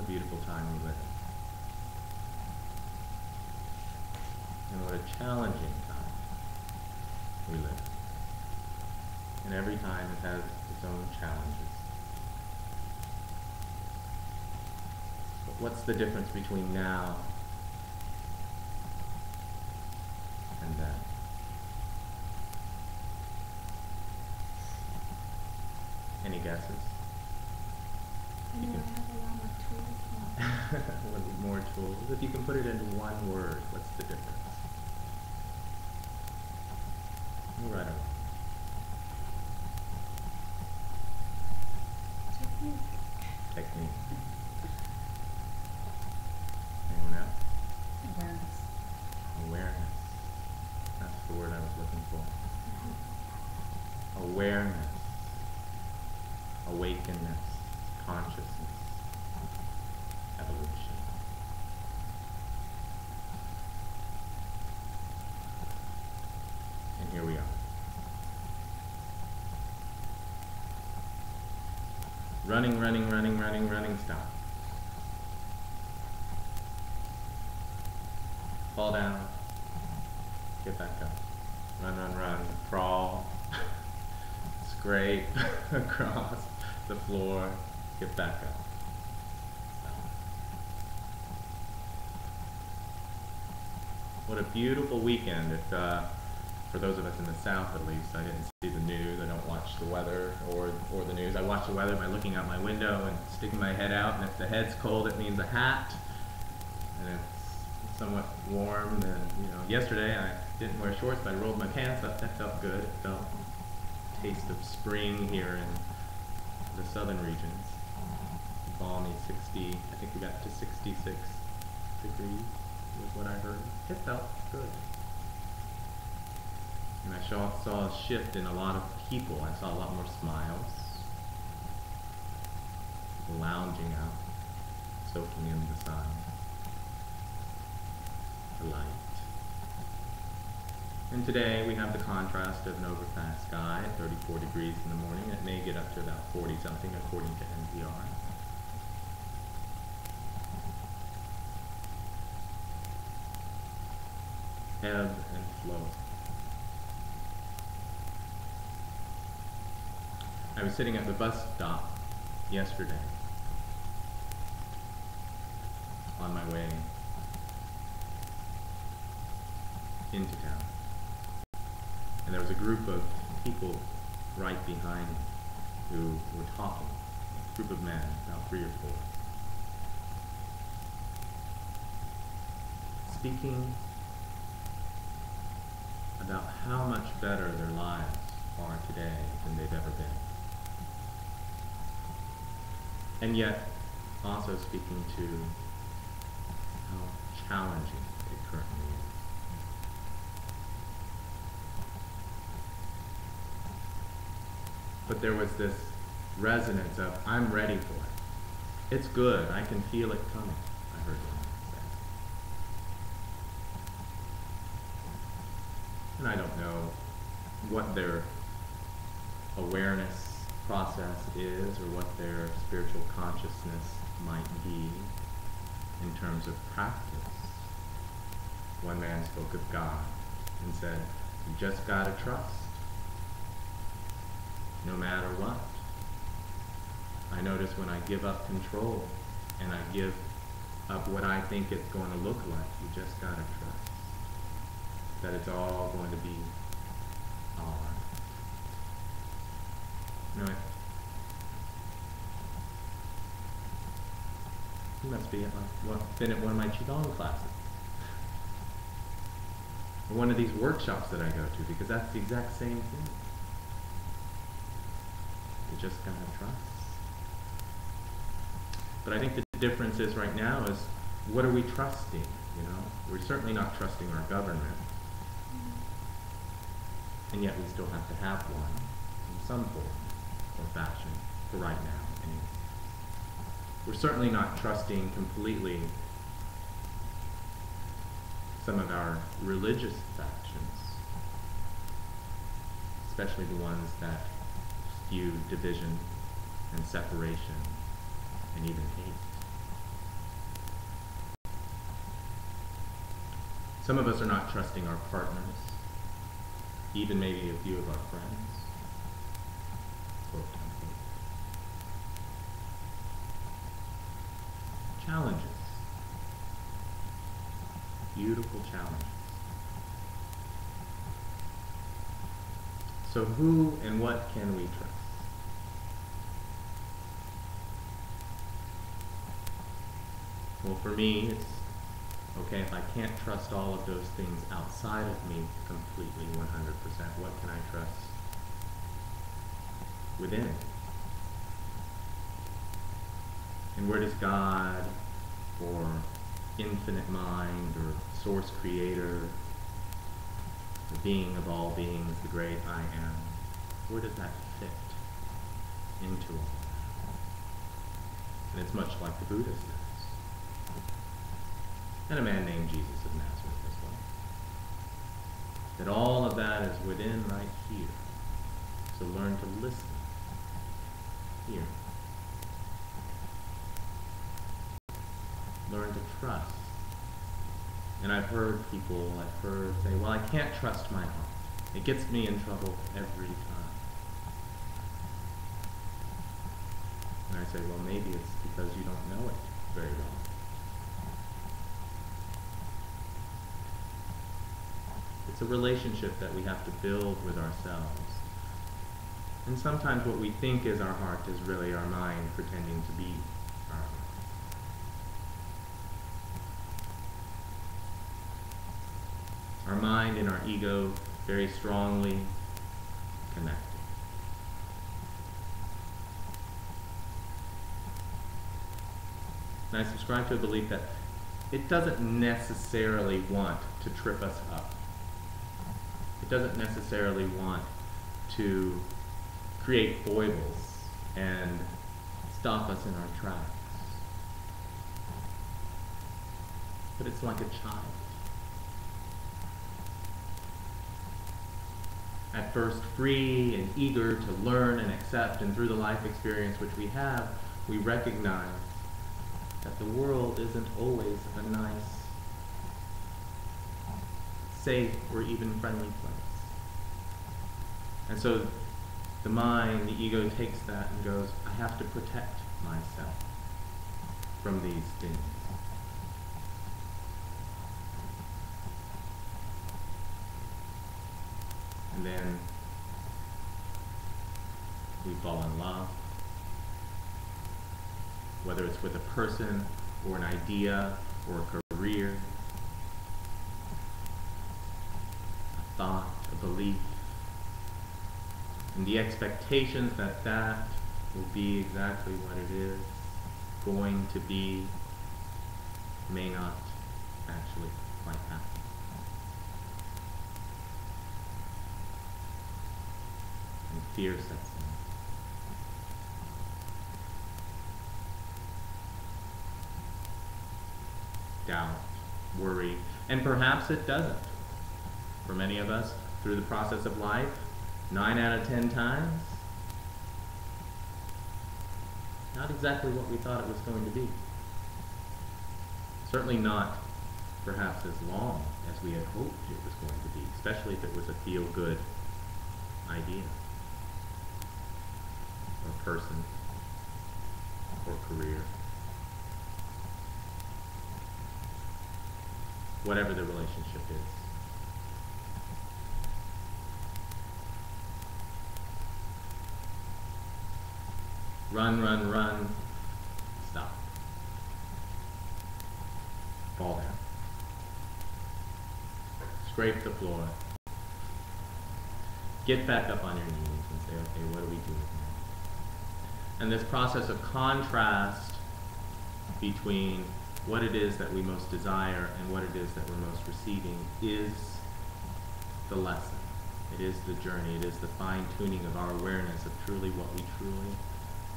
A beautiful time we live in. And what a challenging time we live. And every time it has its own challenges. But what's the difference between now and then? Any guesses? I know I have a lot more tools now. With more tools. If you can put it into one word, what's the difference? Right on. Technique. Technique. Anyone else? Awareness. Awareness. That's the word I was looking for. Awareness. Awakenness. Consciousness. Evolution. And here we are. Running, running, running, running, running, stop. Fall down. Get back up. Run, run, run. Crawl. Scrape across the floor. Get back up. What a beautiful weekend. If, uh, for those of us in the South at least, I didn't see the news. I don't watch the weather or, or the news. I watch the weather by looking out my window and sticking my head out. And if the head's cold, it means a hat. And if it's somewhat warm, then, you know, yesterday I didn't wear shorts, but I rolled my pants up. That felt good. It felt taste of spring here in the southern regions. Balmy 60, I think we got to 66 degrees was what I heard. It felt good. And I saw, saw a shift in a lot of people. I saw a lot more smiles. Lounging out, soaking in the sun, the light. And today we have the contrast of an overcast sky 34 degrees in the morning. It may get up to about 40 something according to NPR. Ebb and flow. I was sitting at the bus stop yesterday on my way into town. And there was a group of people right behind me who were talking. A group of men, about three or four. Speaking about how much better their lives are today than they've ever been. And yet, also speaking to how challenging it currently is. But there was this resonance of, I'm ready for it. It's good. I can feel it coming. I heard one say. And I don't know what their awareness process is or what their spiritual consciousness might be in terms of practice. One man spoke of God and said, You just gotta trust. No matter what. I notice when I give up control and I give up what I think it's going to look like, you just gotta trust that it's all going to be all right. No, He must be at my, well, been at one of my Qigong classes. Or one of these workshops that I go to, because that's the exact same thing. You just gotta trust. But I think the difference is right now is what are we trusting? You know, we're certainly not trusting our government, mm-hmm. and yet we still have to have one in some form or fashion for right now. Anyway. We're certainly not trusting completely some of our religious factions, especially the ones that spew division and separation and even hate. Some of us are not trusting our partners, even maybe a few of our friends. Challenges. Beautiful challenges. So, who and what can we trust? Well, for me, it's okay if I can't trust all of those things outside of me completely 100%. What can I trust within? And where does God or infinite mind or source creator, the being of all beings, the great I am, where does that fit into all that? And it's much like the Buddha says and a man named Jesus of Nazareth as well. That all of that is within right here. So learn to listen here. Learn to trust. And I've heard people, I've heard say, well, I can't trust my heart. It gets me in trouble every time. And I say, well, maybe it's because you don't know it very well. It's a relationship that we have to build with ourselves. And sometimes what we think is our heart is really our mind pretending to be our heart. Our mind and our ego very strongly connected. And I subscribe to a belief that it doesn't necessarily want to trip us up It doesn't necessarily want to create foibles and stop us in our tracks. But it's like a child. First free and eager to learn and accept, and through the life experience which we have, we recognize that the world isn't always a nice safe, or even friendly place. And so the mind, the ego takes that and goes, I have to protect myself from these things. And then we fall in love, whether it's with a person or an idea or a career a thought, a belief, and the expectations that that will be exactly what it is going to be may not actually quite happen. And fear sets in. Doubt, worry, and perhaps it doesn't for many of us through the process of life, nine out of ten times, not exactly what we thought it was going to be. Certainly not perhaps as long as we had hoped it was going to be, especially if it was a feel-good idea person or career. Whatever the relationship is. Run, run, run. Stop. Fall down. Scrape the floor. Get back up on your knees and say, okay, what do we do now? And this process of contrast between what it is that we most desire and what it is that we're most receiving is the lesson. It is the journey. It is the fine tuning of our awareness of truly what we truly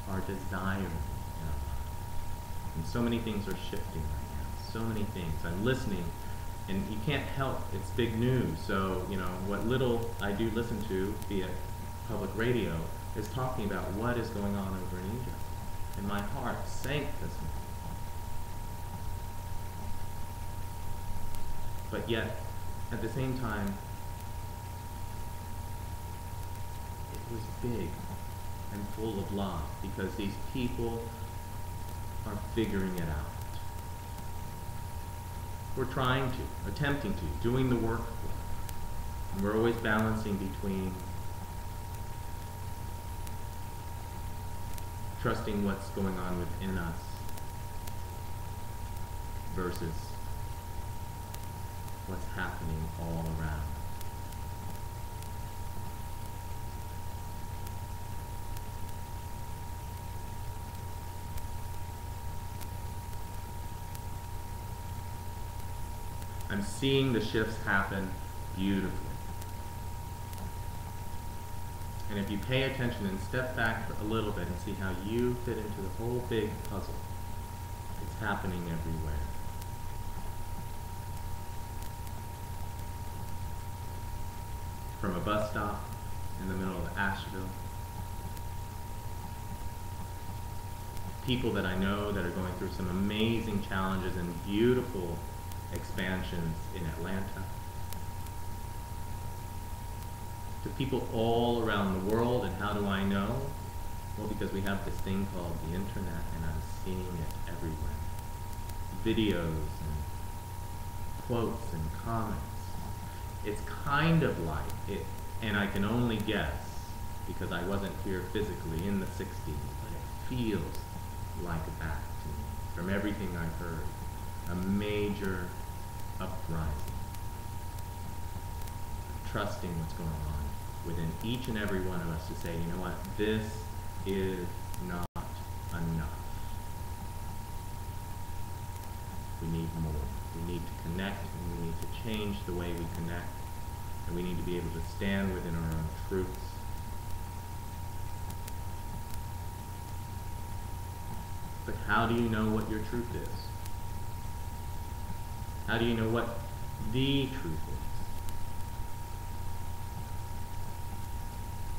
are desiring in our life. And so many things are shifting right now. So many things. I'm listening, and you can't help. It's big news. So, you know, what little I do listen to via public radio is talking about what is going on over in Egypt. And my heart sank this morning. But yet, at the same time, it was big and full of love because these people are figuring it out. We're trying to, attempting to, doing the work. And we're always balancing between trusting what's going on within us versus what's happening all around. I'm seeing the shifts happen beautifully. And if you pay attention and step back a little bit and see how you fit into the whole big puzzle, it's happening everywhere. From a bus stop in the middle of Asheville, people that I know that are going through some amazing challenges and beautiful expansions in Atlanta, to people all around the world. And how do I know? Well, because we have this thing called the internet, and I'm seeing it everywhere. Videos and quotes and comments. It's kind of like it, and I can only guess because I wasn't here physically in the 60s, but it feels like that to me from everything I've heard. A major uprising, trusting what's going on within each and every one of us to say, you know what, this is not enough. We need more. We need to connect and we need to change the way we connect. And we need to be able to stand within our own truths. But how do you know what your truth is? How do you know what the truth is?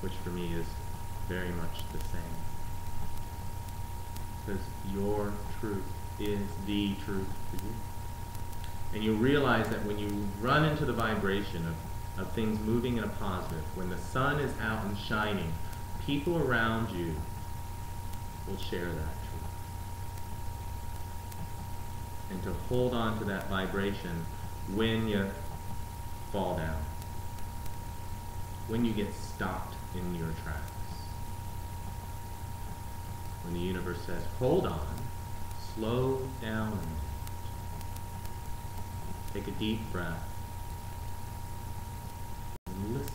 Which for me is very much the same. Because your truth is the truth for you. And you realize that when you run into the vibration of, of things moving in a positive, when the sun is out and shining, people around you will share that truth. and to hold on to that vibration when you fall down, when you get stopped in your tracks. When the universe says, hold on, slow down Take a deep breath and listen.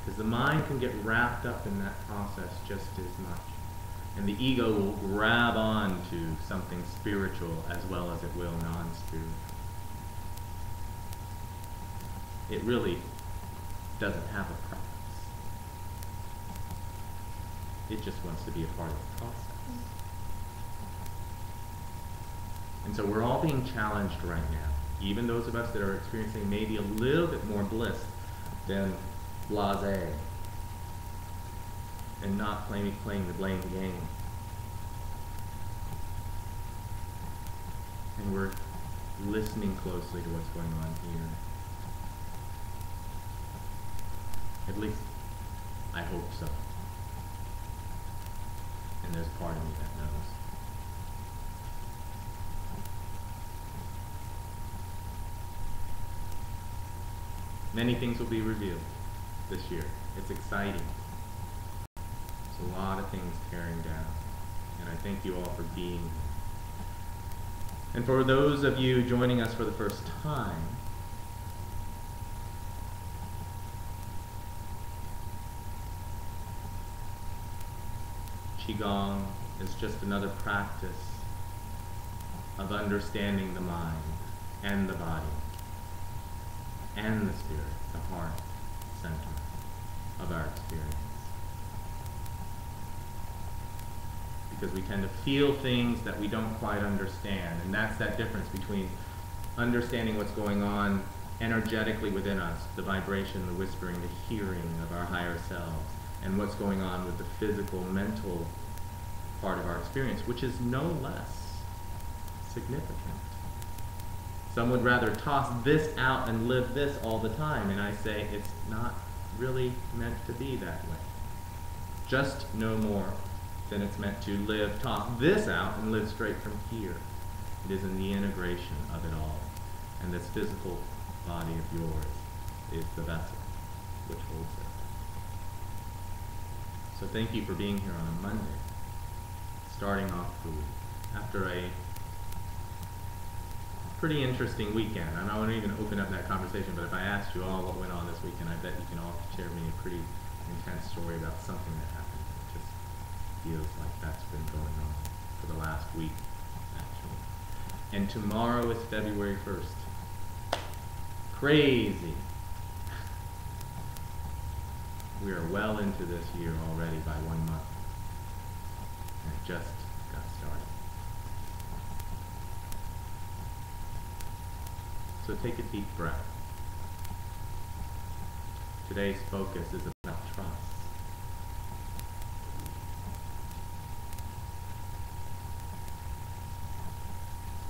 Because the mind can get wrapped up in that process just as much. And the ego will grab on to something spiritual as well as it will non-spiritual. It really doesn't have a preference. It just wants to be a part of the process. And so we're all being challenged right now. Even those of us that are experiencing maybe a little bit more bliss than blase and not playing, playing the blame game. And we're listening closely to what's going on here. At least, I hope so. And there's part of me that knows. Many things will be revealed this year. It's exciting There's a lot of things tearing down. And I thank you all for being here. And for those of you joining us for the first time, Qigong is just another practice of understanding the mind and the body and the spirit, the heart center of our experience. because we tend to feel things that we don't quite understand. And that's that difference between understanding what's going on energetically within us, the vibration, the whispering, the hearing of our higher selves, and what's going on with the physical, mental part of our experience, which is no less significant. Some would rather toss this out and live this all the time, and I say it's not really meant to be that way. Just no more than it's meant to live, toss this out and live straight from here. It is in the integration of it all. And this physical body of yours is the vessel which holds it. So thank you for being here on a Monday, starting off the week after a pretty interesting weekend. I to even open up that conversation, but if I asked you all what went on this weekend, I bet you can all share me a pretty intense story about something that happened. It just feels like that's been going on for the last week, actually. And tomorrow is February 1st. Crazy. We are well into this year already by one month. And it just got started. So take a deep breath. Today's focus is about trust.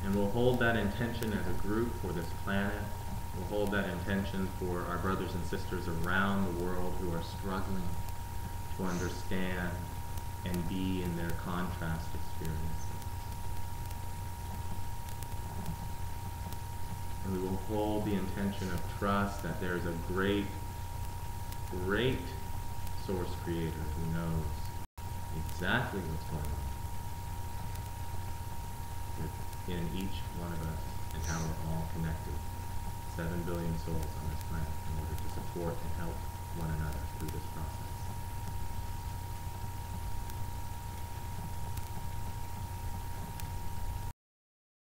And we'll hold that intention as a group for this planet. We'll hold that intention for our brothers and sisters around the world who are struggling to understand and be in their contrast experiences. And we will hold the intention of trust that there is a great, great source creator who knows exactly what's going on within each one of us and how we're all connected. Seven billion souls on this planet in order to support and help one another through this process.